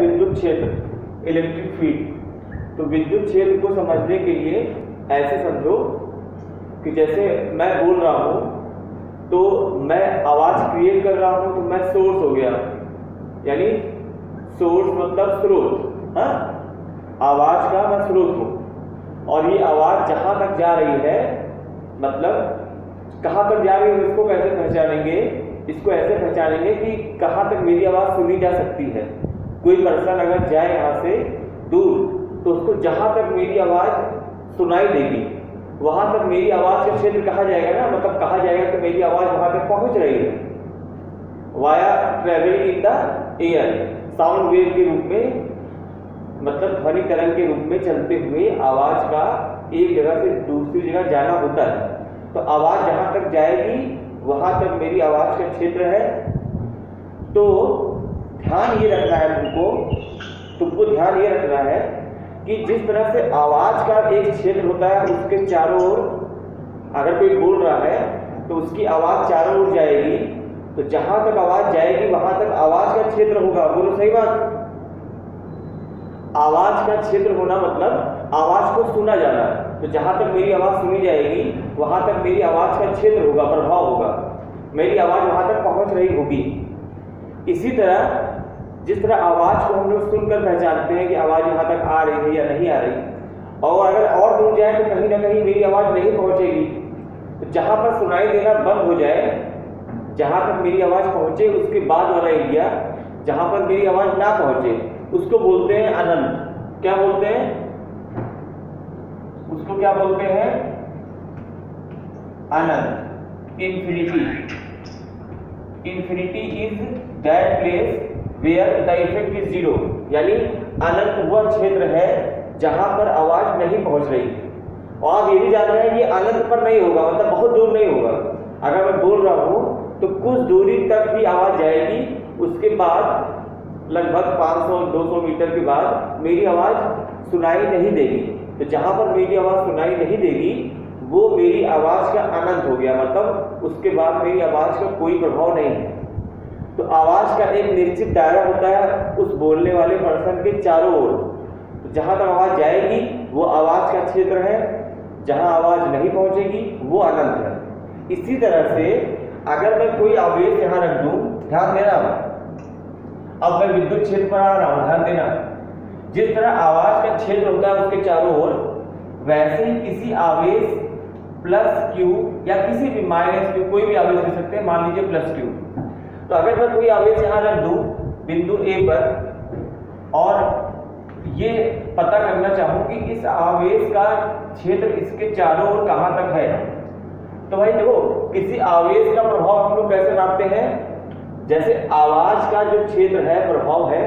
विद्युत क्षेत्र electric field तो विद्युत क्षेत्र को समझने के लिए ऐसे समझो कि जैसे मैं बोल रहा हूँ तो मैं आवाज़ क्रिएट कर रहा हूँ तो मैं सोर्स हो गया। यानी सोर्स मतलब स्रोत हाँ? आवाज़ का मैं स्रोत हूँ। और ये आवाज़ जहाँ तक जा रही है मतलब कहाँ तक जा रही है इसको कैसे पहचानेंगे? इसको ऐसे पहचानेंगे कि कहाँ तक मेरी आवाज़ सुनी जा सकती है। कोई पर्सन अगर जाए यहाँ से दूर तो उसको जहाँ तक मेरी आवाज़ सुनाई देगी, वहाँ तक मेरी आवाज़ का क्षेत्र कहा जाएगा ना मतलब कहा जाएगा कि मेरी आवाज़ वहाँ तक पहुँच रही है। Via travelling in the air sound wave के रूप में मतलब ध्वनि तरंग के रूप में चलते हुए आवाज़ का एक जगह से दूसरी जगह जाना होता है। तो आवाज़ जहाँ तक जाएगी, वहाँ तक मेरी आवाज़ का क्षेत्र है। तो ध्यान ये रखना है तुमको तुमको ध्यान ये रखना है कि जिस तरह से आवाज़ का एक क्षेत्र होता है, उसके चारों ओर अगर कोई बोल रहा है तो उसकी आवाज़ चारों ओर जाएगी। तो जहाँ तक आवाज़ जाएगी, वहाँ तक आवाज़ का क्षेत्र होगा। बोलो सही बात? आवाज़ का क्षेत्र होना मतलब आवाज़ को सुना जाना। तो जहाँ तक मेरी आवाज़ सुनी जाएगी, वहाँ तक मेरी आवाज़ का क्षेत्र होगा, प्रभाव होगा। मेरी आवाज़ वहाँ तक पहुँच रही होगी। इसी तरह जिस तरह आवाज़ को हम लोग सुनकर पहचानते हैं कि आवाज़ यहाँ तक आ रही है या नहीं आ रही। और अगर और दूर जाए तो कहीं ना कहीं मेरी आवाज़ नहीं पहुँचेगी। तो जहाँ पर सुनाई देना बंद हो जाए, जहाँ तक मेरी आवाज़ पहुँचे, उसके बाद वाला एरिया, जहाँ पर मेरी आवाज़ ना पहुँचे, उसको बोलते हैं अनंत। क्या बोलते हैं? उसको क्या बोलते हैं? अनंत। Infinity infinity is that place where the effect is zero, यानी अनंत वह क्षेत्र है जहाँ पर आवाज़ नहीं पहुँच रही। और आप ये भी जान रहे हैं ये अनंत पर नहीं होगा मतलब बहुत दूर नहीं होगा। अगर मैं बोल रहा हूँ तो कुछ दूरी तक ही आवाज़ जाएगी, उसके बाद लगभग 500-200 मीटर के बाद मेरी आवाज़ सुनाई नहीं देगी। तो जहाँ पर मेरी आवाज़ सुनाई नहीं देगी, वो मेरी आवाज़ का अनंत हो गया मतलब उसके बाद मेरी आवाज़ का कोई प्रभाव नहीं। है तो आवाज़ का एक निश्चित दायरा होता है उस बोलने वाले पर्सन के चारों ओर। जहाँ तक आवाज़ जाएगी, वो आवाज़ का क्षेत्र है। जहाँ आवाज़ नहीं पहुँचेगी, वो अनंत है। इसी तरह से अगर मैं कोई आवेश यहाँ रख दूँ, ध्यान देना। अब मैं विद्युत क्षेत्र पर आ रहा हूँ, ध्यान देना। जिस तरह आवाज़ का क्षेत्र होता है उसके चारों ओर, वैसे ही किसी आवेश प्लस क्यू या किसी भी माइनस क्यू कोई भी आवेश ले सकते हैं। मान लीजिए प्लस क्यू तो अगर मैं कोई आवेश यहाँ रख दूँ बिंदु ए पर, और ये पता करना चाहूँ कि इस आवेश का क्षेत्र इसके चारों ओर कहाँ तक है तो भाई देखो, किसी आवेश का प्रभाव हम लोग कैसे नापते हैं? जैसे आवाज़ का जो क्षेत्र है, प्रभाव है,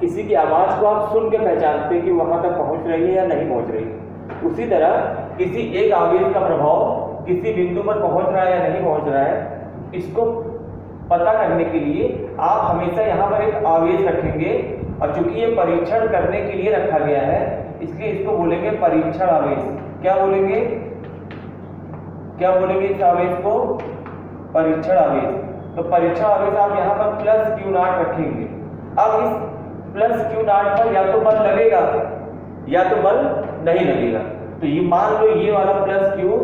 किसी की आवाज़ को आप सुन के पहचानते हैं कि वहाँ तक पहुँच रही है या नहीं पहुँच रही उसी तरह किसी एक आवेश का प्रभाव किसी बिंदु पर पहुँच रहा है या नहीं पहुँच रहा है, इसको पता करने के लिए आप हमेशा यहाँ पर एक आवेश रखेंगे और चूँकि ये परीक्षण करने के लिए रखा गया है, इसलिए इसको बोलेंगे परीक्षण आवेश। क्या बोलेंगे? क्या बोलेंगे इस आवेश को? परीक्षण आवेश। तो परीक्षण आवेश आप यहाँ पर प्लस क्यू नाट रखेंगे। अब इस प्लस क्यू नाट पर या तो बल लगेगा, या तो बल नहीं लगेगा। तो ये मान लो ये वाला प्लस क्यू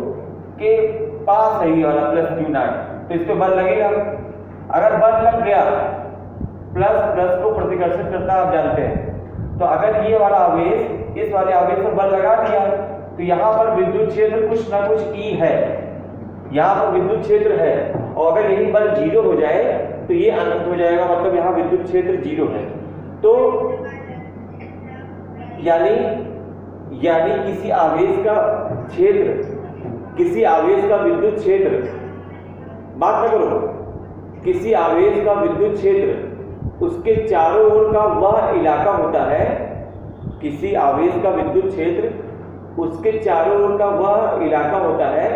के पास है, ये वाला प्लस क्यू नाट तो इस पर बल लगेगा। अगर बल लग गया प्लस प्लस को प्रतिकर्षित करता आप जानते हैं। तो अगर ये वाला आवेश, इस वाले आवेश पर बल लगा दिया तो यहाँ पर विद्युत क्षेत्र कुछ ना कुछ ई e है। यहाँ पर विद्युत क्षेत्र है। और अगर यही बल ज़ीरो हो जाए तो ये अनंत हो जाएगा मतलब यहाँ विद्युत क्षेत्र ज़ीरो है। तो यानी यानी किसी आवेश का क्षेत्र, किसी आवेश का विद्युत क्षेत्र, बात न करो। किसी आवेश का विद्युत क्षेत्र उसके चारों ओर का वह इलाका होता है, किसी आवेश का विद्युत क्षेत्र उसके चारों ओर का वह इलाका होता है,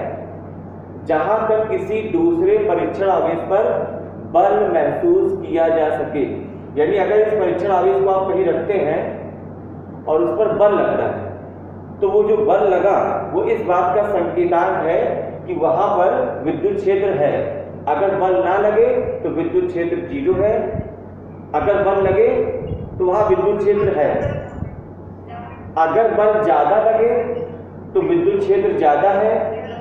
जहाँ तक किसी दूसरे परीक्षण आवेश पर बल महसूस किया जा सके। यानी अगर इस परीक्षण आवेश को आप कहीं रखते हैं और उस पर बल लगता है तो वो जो बल लगा, वो इस बात का संकेतांक है कि वहाँ पर विद्युत क्षेत्र है। अगर बल ना लगे तो विद्युत क्षेत्र ज़ीरो है। अगर बल लगे तो वहाँ विद्युत क्षेत्र है। अगर बल ज़्यादा लगे तो विद्युत क्षेत्र ज़्यादा है।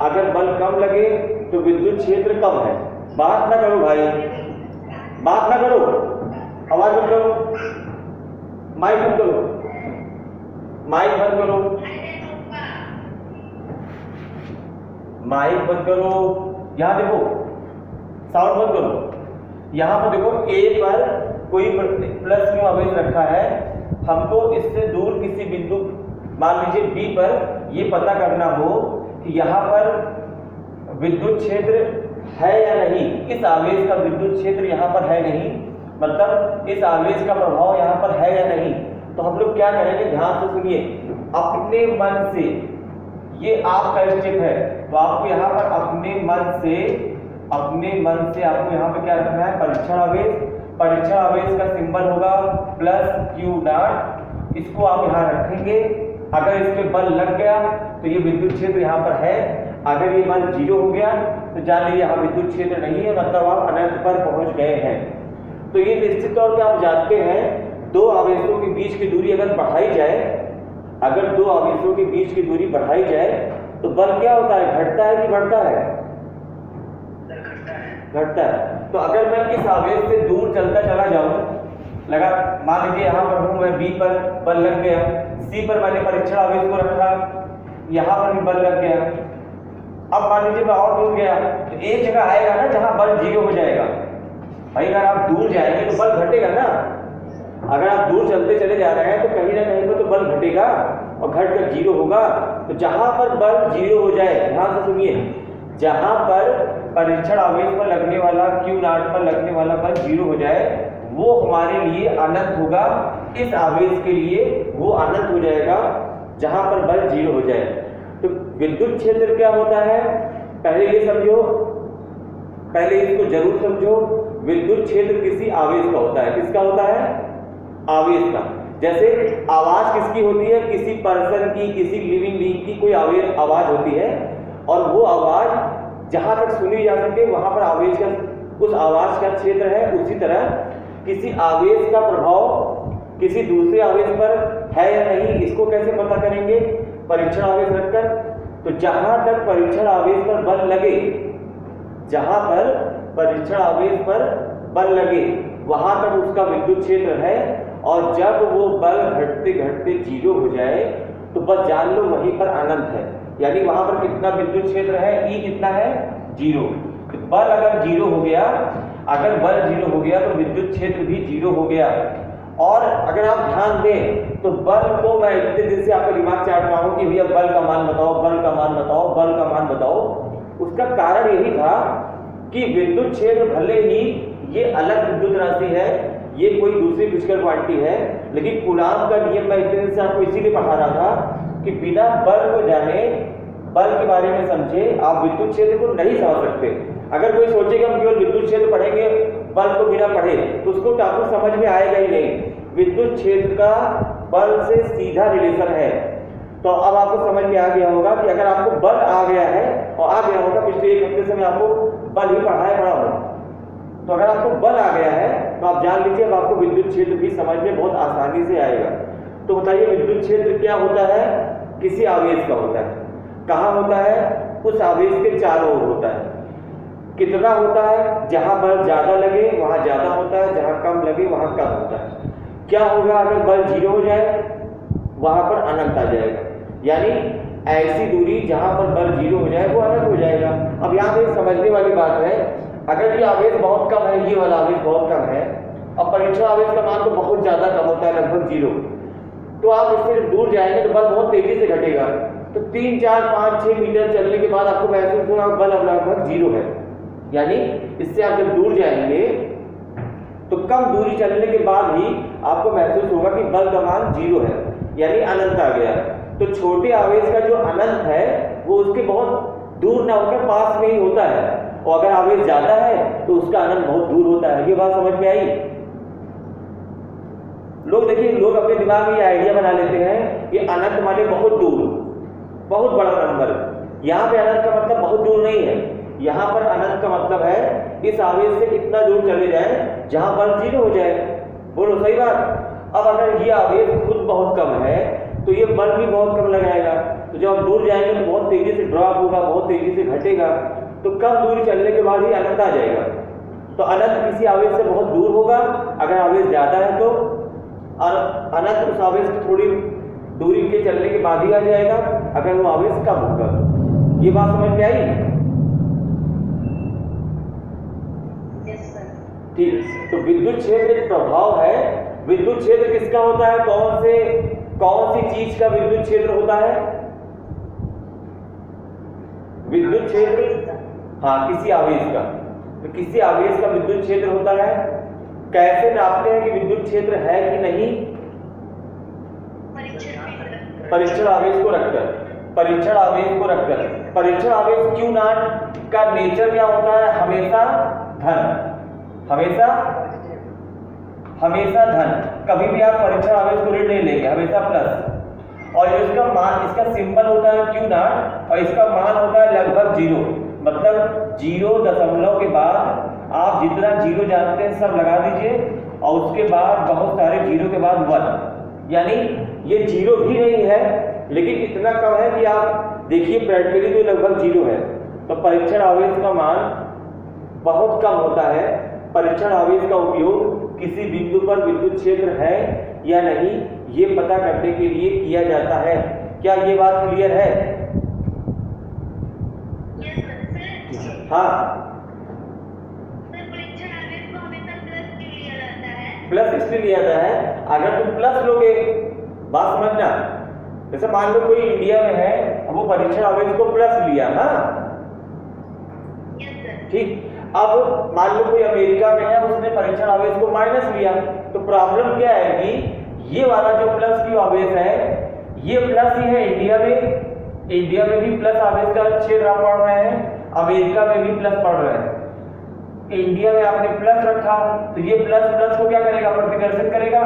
अगर बल कम लगे तो विद्युत क्षेत्र कम है। बात ना करो भाई। बात ना करो। आवाज़ बंद करो। माइक बंद करो। माइक बंद करो। माइक बंद करो। यहाँ देखो। साउंड बंद करो यहाँ पर देखो ए पर कोई प्लस क्यों आवेश रखा है, हमको इससे दूर किसी बिंदु, मान लीजिए बी पर ये पता करना हो कि यहाँ पर विद्युत क्षेत्र है या नहीं। इस आवेश का विद्युत क्षेत्र यहाँ पर है नहीं मतलब इस आवेश का प्रभाव यहाँ पर है या नहीं। तो हम लोग क्या करेंगे? ध्यान से सुनिए। अपने मन से, ये आपका स्टेप है तो आपको यहाँ पर अपने मन से अपने मन से आपको यहाँ पर क्या रखना है? परीक्षण आवेश। परीक्षण आवेश का सिंबल होगा प्लस क्यू डॉट इसको आप यहाँ रखेंगे। अगर इस बल लग गया तो ये विद्युत क्षेत्र यहाँ पर है। अगर ये बल ज़ीरो हो गया तो जान लीजिए यहाँ विद्युत क्षेत्र नहीं है मतलब आप अनंत पर पहुँच गए हैं। तो ये निश्चित तौर पर आप जानते हैं, दो आवेशों के बीच की दूरी अगर बढ़ाई जाए, अगर दो आवेशों के बीच की दूरी बढ़ाई जाए तो बल क्या होता है? घटता है कि बढ़ता है? घटता है। तो अगर मैं इस आवेश से दूर चलता चला जाऊँ, लगा मान लीजिए यहाँ पर हूँ, मैं बी पर बल लग गया सी पर मैंने परीक्षण आवेश को रखा, यहाँ पर भी बल लग गया। अब मान लीजिए मैं और दूर गया तो एक जगह आएगा ना जहाँ बल ज़ीरो हो जाएगा। भाई, अगर आप दूर जाएँगे तो बल घटेगा ना। अगर आप दूर चलते चले जा रहे हैं तो कहीं ना कहीं पर तो बल घटेगा और घट कर ज़ीरो होगा। तो जहाँ पर बल ज़ीरो हो जाए, ध्यान से सुनिए, जहाँ पर परीक्षण आवेश पर लगने वाला, क्यू नाट पर लगने वाला बल ज़ीरो हो जाए, वो हमारे लिए अनंत होगा। इस आवेश के लिए वो अनंत हो जाएगा, जहाँ पर बल ज़ीरो हो जाए। तो विद्युत क्षेत्र क्या होता है? पहले ये समझो, पहले इसको ज़रूर समझो, विद्युत क्षेत्र किसी आवेश का होता है। किसका होता है? आवेश का। जैसे आवाज़ किसकी होती है? किसी पर्सन की, किसी लिविंग बींग की कोई आवेश आवाज़ होती है, और वो आवाज़ जहाँ तक सुनी जा सके, वहाँ पर आवेश का उस आवाज़ का क्षेत्र है। उसी तरह किसी आवेश का प्रभाव किसी दूसरे आवेश पर है या नहीं, इसको कैसे पता करेंगे? परीक्षण आवेश रखकर। तो जहाँ तक परीक्षण आवेश पर बल लगे, जहाँ पर परीक्षण आवेश पर बल लगे, वहाँ तक उसका विद्युत क्षेत्र है। और जब वो बल घटते घटते ज़ीरो हो जाए तो बस जान लो, वहीं पर अनंत है। यानी वहाँ पर कितना विद्युत क्षेत्र है? ई कितना है? ज़ीरो तो बल अगर ज़ीरो हो गया, अगर बल ज़ीरो हो गया तो विद्युत क्षेत्र भी ज़ीरो हो गया। और अगर आप ध्यान दें तो बल को मैं इतने दिन से आपका दिमाग चाट रहा हूँ कि भैया बल का मान बताओ, बल का मान बताओ, बल का मान बताओ। उसका कारण यही था कि विद्युत क्षेत्र भले ही ये अलग विद्युत राशि है, ये कोई दूसरी फ़िज़िकल क्वांटिटी है, लेकिन कुलाम का नियम मैं इतने दिन से आपको इसीलिए पढ़ा रहा था कि बिना बल को जाने बल के बारे में समझे, आप विद्युत क्षेत्र को नहीं समझ सकते। अगर कोई सोचेगा हम केवल विद्युत क्षेत्र पढ़ेंगे, बल को बिना पढ़े तो उसको टॉपिक समझ में आएगा ही नहीं। विद्युत क्षेत्र का बल से सीधा रिलेशन है। तो अब आपको समझ में आ गया होगा कि अगर आपको बल आ गया है, और आ गया होगा, पिछले एक हफ़्ते से मैं आपको बल ही पढ़ाया पढ़ा हूँ। तो अगर आपको बल आ गया है तो आप जान लीजिए, अब आपको विद्युत क्षेत्र भी समझ में बहुत आसानी से आएगा। तो बताइए, विद्युत क्षेत्र क्या होता है? किसी आवेश का होता है। कहाँ होता है? उस आवेश के चारों ओर होता है। कितना होता है? जहाँ बल ज़्यादा लगे, वहाँ ज़्यादा होता है। जहाँ कम लगे, वहाँ कम होता है। क्या होगा अगर बल ज़ीरो हो जाए? वहाँ पर अनंत आ जाएगा। यानी ऐसी दूरी जहाँ पर बल ज़ीरो हो जाए, वो अनंत हो जाएगा। अब यहाँ पे समझने वाली बात है, अगर ये आवेश बहुत कम है, ये वाला आवेश बहुत कम है और परीक्षण आवेश का मान तो बहुत ज़्यादा कम होता है, लगभग ज़ीरो। तो आप इससे दूर जाएँगे तो बल बहुत तेज़ी से घटेगा। तो तीन, चार, पाँच छः मीटर चलने के बाद आपको महसूस होगा बल अब लगभग ज़ीरो है। यानी इससे आप जब दूर जाएँगे तो कम दूरी चलने के बाद ही आपको महसूस होगा कि बल का मान ज़ीरो है, यानी अनंत आ गया। तो छोटे आवेश का जो अनंत है, वो उसके बहुत दूर ना होकर पास में ही होता है। और अगर आवेश ज़्यादा है तो उसका अनंत बहुत दूर होता है। ये बात समझ में आई? लोग देखिए, लोग अपने दिमाग में ये आइडिया बना लेते हैं कि अनंत माने बहुत दूर। बहुत बड़ा नंबर। यहाँ पे अनंत का मतलब बहुत दूर नहीं है। यहाँ पर अनंत का मतलब है, इस आवेश से कितना दूर चले जाए, जहाँ बल ज़ीरो हो जाए। बोलो, सही बात? अब अगर ये आवेश खुद बहुत कम है तो ये बल भी बहुत कम लगाएगा। तो जब दूर जाएँगे तो बहुत तेज़ी से ड्रॉप होगा, बहुत तेज़ी से घटेगा। तो कम दूरी चलने के बाद ही अनंत आ जाएगा। तो अनंत किसी आवेश से बहुत दूर होगा, अगर आवेश ज़्यादा है तो। अनंत उस आवेश की थोड़ी दूरी के चलने के बाद ही आ जाएगा। अगर वो आवेश कम होगा ये बात समझ में आई? ठीक तो विद्युत क्षेत्र एक प्रभाव है। विद्युत क्षेत्र किसका होता है? कौन से कौन सी चीज़ का विद्युत क्षेत्र होता है? विद्युत क्षेत्र? हाँ किसी आवेश का। तो किसी आवेश का विद्युत क्षेत्र होता है? कैसे नापते हैं कि विद्युत क्षेत्र है कि नहीं? परीक्षण आवेश को रखकर, परीक्षण आवेश को रखकर। परीक्षण आवेश क्यू नाट का नेचर क्या होता है? हमेशा धन। हमेशा हमेशा धन। कभी भी आप परीक्षण आवेश को ऋण नहीं लेंगे, हमेशा प्लस और जो इसका मान, इसका सिंबल होता है क्यू नाट और इसका मान होता है लगभग ज़ीरो मतलब ज़ीरो दशमलव के बाद आप जितना ज़ीरो जानते हैं सब लगा दीजिए, और उसके बाद बहुत सारे ज़ीरो के बाद वन यानी ये ज़ीरो भी नहीं है लेकिन इतना कम है कि आप देखिए प्रैक्टिकली तो लगभग ज़ीरो है। तो परीक्षण आवेश का मान बहुत कम होता है। परीक्षण आवेश का उपयोग किसी बिंदु पर विद्युत क्षेत्र है या नहीं ये पता करने के लिए किया जाता है। क्या ये बात क्लियर है? हाँ। प्लस इसलिए लिया जाता है। अगर तुम प्लस लोगे बात समझना जैसे मान लो कोई इंडिया में है वो परीक्षण आवेश को प्लस लिया ना? ठीक? अब मान लो कोई अमेरिका में है उसने परीक्षण आवेश को माइनस लिया तो प्रॉब्लम क्या है कि ये वाला जो प्लस की आवेश है ये प्लस ही है इंडिया में। इंडिया में भी प्लस आवेश का क्षेत्र आप पढ़ रहे हैं अमेरिका में भी प्लस पढ़ रहे हैं। इंडिया में आपने प्लस रखा तो ये प्लस प्लस को क्या करेगा? प्रतिकर्षित करेगा?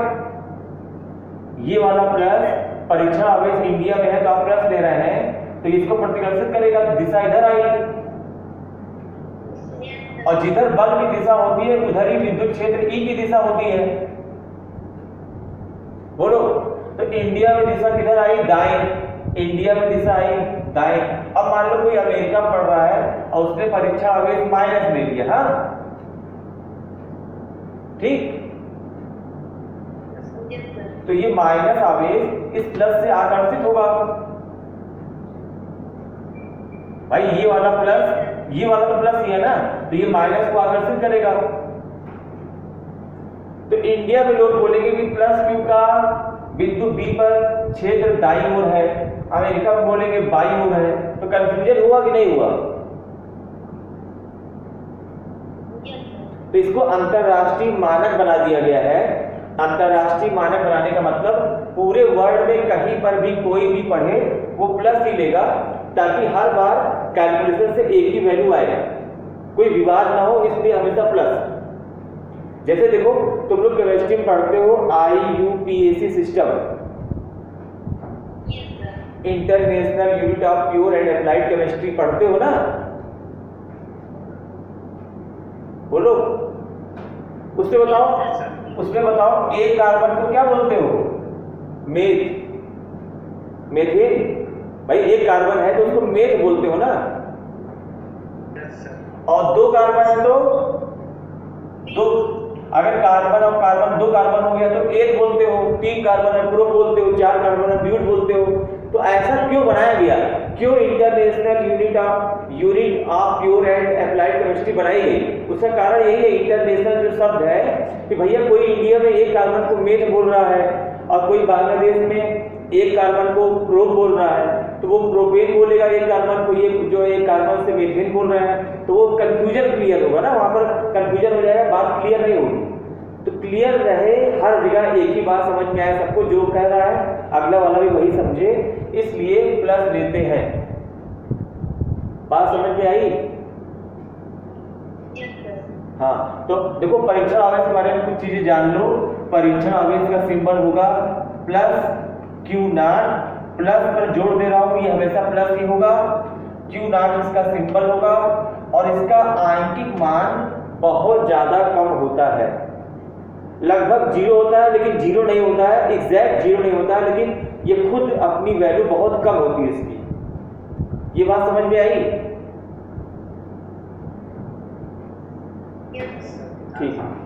ये वाला प्लस परीक्षण आवेश इंडिया में है तो आप प्लस ले रहे हैं तो इसको प्रतिकर्षित करेगा दिशा इधर आई और जिधर बल की दिशा होती है, उधर ही विद्युत क्षेत्र ई की दिशा होती है। बोलो तो इंडिया में दिशा किधर आई? दाएँ। इंडिया में दिशा आई, दाएँ। अब मान लो कोई अमेरिका पढ़ रहा है, और उसने परीक्षा आवेश माइनस ले लिया हाँ? ठीक? तो ये माइनस आवेश इस प्लस से आकर्षित होगा। भाई, ये वाला प्लस, ये वाला तो प्लस ही है ना तो ये माइनस को आकर्षित करेगा। तो इंडिया में लोग बोलेंगे कि प्लस क्यू का बिंदु बी पर क्षेत्र दाई ओर है, अमेरिका में बोलेंगे बाई ओर है तो कंफ्यूजन हुआ कि नहीं हुआ? तो इसको अंतरराष्ट्रीय मानक बना दिया गया है। अंतरराष्ट्रीय मानक बनाने का मतलब पूरे वर्ल्ड में कहीं पर भी कोई भी पढ़े वो प्लस ही लेगा ताकि हर बार कैलकुलेशन से एक ही वैल्यू आएगा कोई विवाद ना हो इसलिए हमेशा प्लस जैसे देखो तुम लोग केमिस्ट्री में पढ़ते हो I U P A C system international unit of pure and applied chemistry पढ़ते हो ना? बोलो। उससे बताओ। उसमें बताओ एक कार्बन को क्या बोलते हो? मेथ मेथेन भाई एक कार्बन है तो उसको मेथ बोलते हो ना? और दो कार्बन है तो? दो अगर कार्बन और कार्बन दो कार्बन हो गया तो एक बोलते हो तीन कार्बन है प्रो बोलते हो चार कार्बन है ब्यूट बोलते हो। तो ऐसा क्यों बनाया गया? क्यों international unit of unit of pure and applied chemistry बनाई गई। उसका कारण यही है इंटरनेशनल जो शब्द है, कि भैया कोई इंडिया में एक कार्बन को मेथ बोल रहा है और कोई बांग्लादेश में एक कार्बन को प्रोप बोल रहा है तो वो प्रोपेन बोलेगा एक कार्बन को, ये जो एक कार्बन से मेथेन बोल रहे हैं तो वो कंफ्यूजन क्लियर होगा ना, वहाँ पर कंफ्यूजन हो जाएगा, बात क्लियर नहीं होगी। तो क्लियर रहे हर जगह एक ही बात समझ में आए, सबको जो कह रहा है, अगला वाला भी वही समझे, इसलिए प्लस लेते हैं। बात समझ में आई? हाँ तो देखो परीक्षण आवेश के बारे में कुछ चीज़ें जान लो। परीक्षण आवेश का सिंबल होगा प्लस क्यू नाट प्लस पर जोड़ दे रहा हूँ ये हमेशा प्लस ही होगा। क्यू नाट इसका सिंबल होगा और इसका आंकिक मान बहुत ज़्यादा कम होता है। लगभग ज़ीरो होता है लेकिन ज़ीरो नहीं होता है एग्जैक्ट ज़ीरो नहीं होता है लेकिन ये खुद अपनी वैल्यू बहुत कम होती है इसकी। ये बात समझ में आई Yes. ठीक है